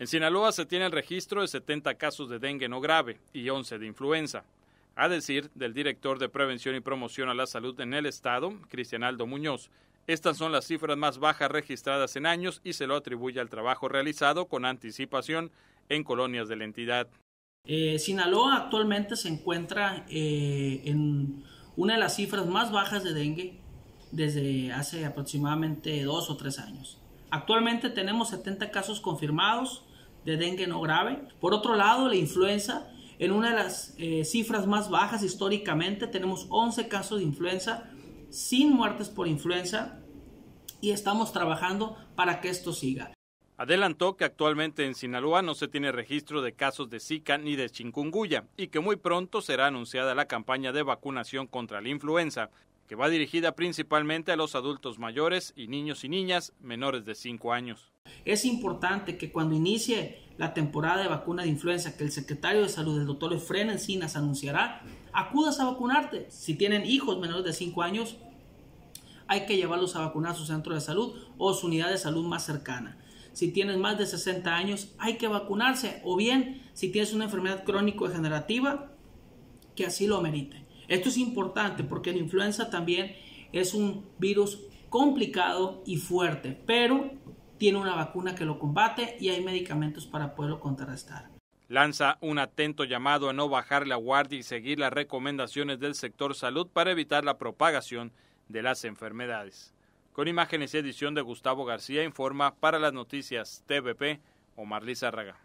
En Sinaloa se tiene el registro de 70 casos de dengue no grave y 11 de influenza. A decir del director de Prevención y Promoción a la Salud en el Estado, Cristian Aldo Muñoz, estas son las cifras más bajas registradas en años y se lo atribuye al trabajo realizado con anticipación en colonias de la entidad. Eh, Sinaloa actualmente se encuentra eh, en una de las cifras más bajas de dengue desde hace aproximadamente dos o tres años. Actualmente tenemos 70 casos confirmados de dengue no grave. Por otro lado, la influenza, en una de las eh, cifras más bajas históricamente, tenemos 11 casos de influenza sin muertes por influenza y estamos trabajando para que esto siga. Adelantó que actualmente en Sinaloa no se tiene registro de casos de Zika ni de chikungunya y que muy pronto será anunciada la campaña de vacunación contra la influenza, que va dirigida principalmente a los adultos mayores y niños y niñas menores de 5 años. Es importante que cuando inicie la temporada de vacuna de influenza que el secretario de salud, el doctor Efren Encinas, anunciará, acudas a vacunarte. Si tienen hijos menores de 5 años, hay que llevarlos a vacunar a su centro de salud o su unidad de salud más cercana. Si tienes más de 60 años, hay que vacunarse. O bien, si tienes una enfermedad crónico-degenerativa, que así lo amerite. Esto es importante porque la influenza también es un virus complicado y fuerte, pero tiene una vacuna que lo combate y hay medicamentos para poderlo contrarrestar. Lanza un atento llamado a no bajar la guardia y seguir las recomendaciones del sector salud para evitar la propagación de las enfermedades. Con imágenes y edición de Gustavo García informa para las noticias TVP Omar Lizárraga.